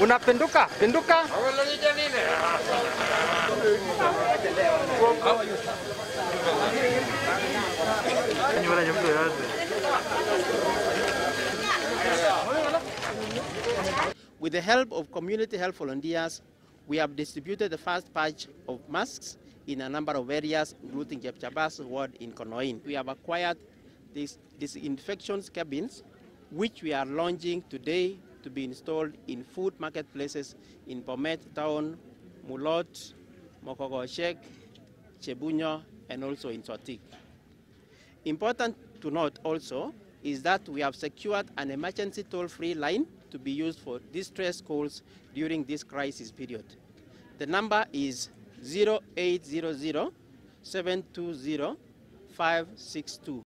Una penduka, penduka. Señora, yo quiero With the help of community health volunteers, we have distributed the first batch of masks in a number of areas, including Chepchabas ward in Konoin. We have acquired these disinfection cabins, which we are launching today to be installed in food marketplaces in Bomet Town, Mulot, Mogogosiek, Chebunyo, and also in Sotik. Important to note also is that we have secured an emergency toll-free line to be used for distress calls during this crisis period. The number is 0800 720 562.